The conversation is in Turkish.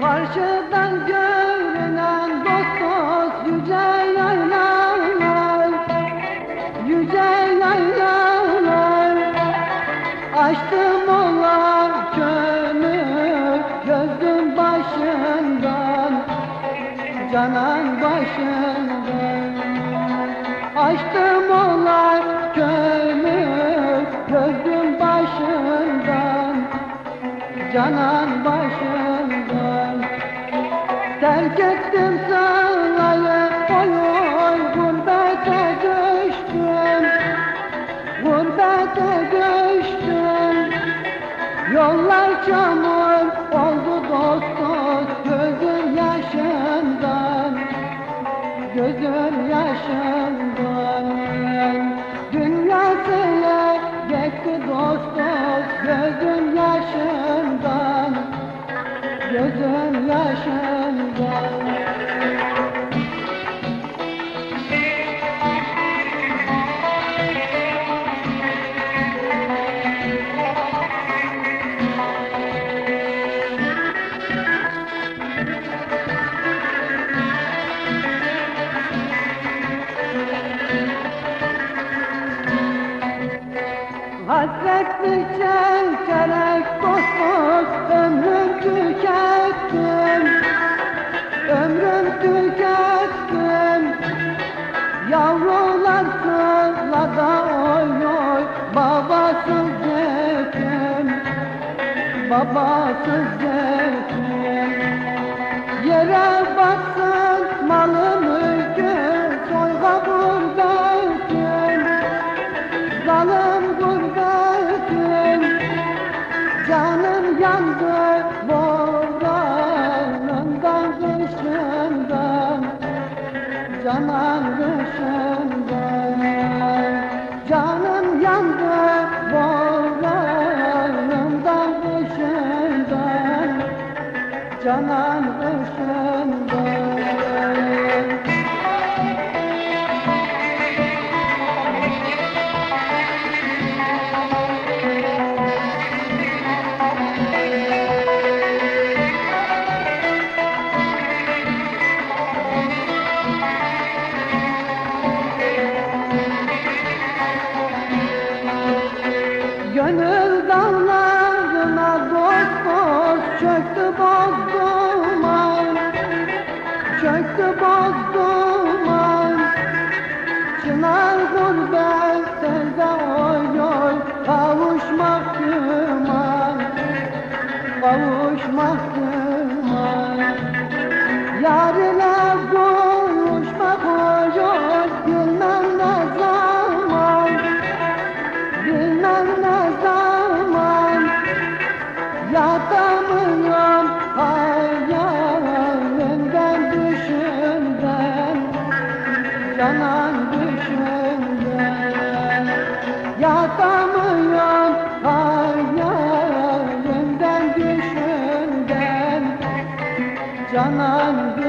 Karşıdan görünen dost dost yüce yaylalar Yüce yaylalar. Açtım onlar könü gözüm başından Canan başından. Açtım onlar könü gözüm başından Canan başından. Terk ettim sağlayı Oy oy gurbete düştüm. Gurbete düştüm. Yollar çamur oldu dost dost Gözüm yaşından Gözüm yaşından Dünyasıyla geçti dost dost Gözüm yaşından Gözüm yaşından Hasretli çelçerek dost dost ömrüm tükettim. Ömrüm tükettim. Yavrular sırlada oy oy Babasız yetim. Babasız yetim Canan kışından Gönül dağlarına dost bozduman Çöktü bozduman Çınar gurbet elde oy oy Kavuşmak güman Kavuşmak güman Yar ile buluşmak oy oy Bilmem ne zaman Bilmem ne zaman Yatamıyorum Canan düşünden Yatamıyorum hayalimden düşünden Canan düşün